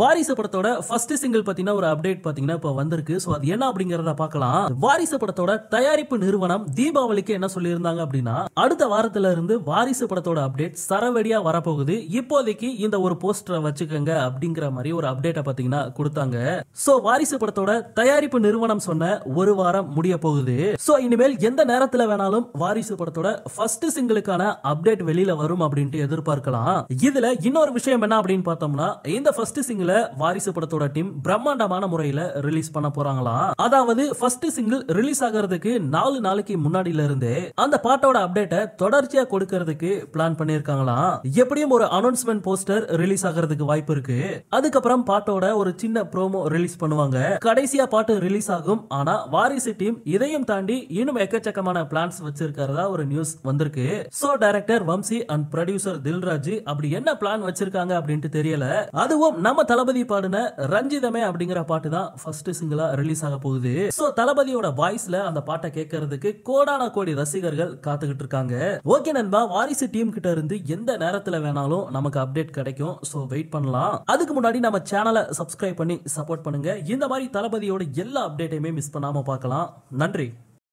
வாரிசு படத்தோட first single பாத்தீங்கன்னா ஒரு அப்டேட் பாத்தீங்கன்னா இப்ப வந்திருக்கு. சோ அது என்ன அப்படிங்கறத பார்க்கலாம். வாரிசு படத்தோட தயாரிப்பு நிறுவனம் தீபாவளிக்கு என்ன சொல்லியிருந்தாங்க அப்படின்னா அடுத்த வாரத்துல இருந்து வாரிசு படத்தோட அப்டேட் சரவெடியா வரப்போகுது. இப்போதைக்கு இந்த ஒரு போஸ்டரை வச்சுக்கோங்க அப்படிங்கிற மாதிரி ஒரு அப்டேட்டை பாத்தீங்கன்னா கொடுத்தாங்க. சோ வாரிசு படத்தோட தயாரிப்பு நிறுவனம் சொன்ன ஒரு வாரம் முடிய போகுது. சோ இனிமேல் எந்த நேரத்துல வேணாலும் வாரிசு படத்தோட ஃபர்ஸ்ட் சிங்கிளுக்கான அப்டேட் வெளியில வரும் அப்படின்ட்டு எதிர்பார்க்கலாம். இதுல இன்னொரு விஷயம் என்ன அப்படின்னு பார்த்தோம்னா இந்த ஃபர்ஸ்ட் சிங்கிள வாரிசு படத்தோட டீம் பிரம்மாண்டமான முறையில ரிலீஸ் பண்ண போறாங்களாம் அதாவது ஃபர்ஸ்ட் சிங்கிள் ரிலீஸ் ஆகிறதுக்கு நாலு நாளைக்கு முன்னாடில இருந்து அந்த பாட்டோட அப்டேட்டை தொடர்ச்சியா கொடுக்கறதுக்கு பிளான் பண்ணிருக்காங்களாம் எப்படியும் ஒரு அனௌன்ஸ்மெண்ட் போஸ்டர் ரிலீஸ் ஆகிறதுக்கு வாய்ப்பு இருக்கு. அதுக்கப்புறம் பாட்டோட ஒரு சின்ன ப்ரோமோ ரிலீஸ் பண்ணுவாங்க. கடைசியா பாட்டு ரிலீஸ் ஆகும். ஆனா வாரிசு டீம் இதையும் தாண்டி இன்னும் எக்கச்சக்கமான பிளான்ஸ் வச்சிருக்கிறதா ஒரு நியூஸ் வந்திருக்கு. So director Vamshi and producer Dilraj அப்படி என்ன பிளான் வச்சிருக்காங்க அப்படின்ட்டு தெரியல. அதுவும் நம்ம தளபதி பாடின ரஞ்சிதமே அப்படிங்கிற பாட்டு தான் ஃபர்ஸ்ட் சிங்கிளா ரிலீஸ் ஆக போகுது. சோ தளபதியோட வாய்ஸ்ல அந்த பாட்டை கேட்கறதுக்கு கோடான கோடி ரசிகர்கள் காத்துக்கிட்டு இருக்காங்க. ஓகே நண்பா வாரிசு டீம் கிட்ட இருந்து எந்த நேரத்துல வேணாலும் நமக்கு அப்டேட் கிடைக்கும். சோ வெயிட் பண்ணலாம். அதுக்கு முன்னாடி நம்ம சேனலை சப்ஸ்கிரைப் பண்ணி சப்போர்ட் பண்ணுங்க. இந்த மாதிரி தளபதியோட எல்லா அப்டேட்டையுமே மிஸ் பண்ணாம பார்க்கலாம். நன்றி.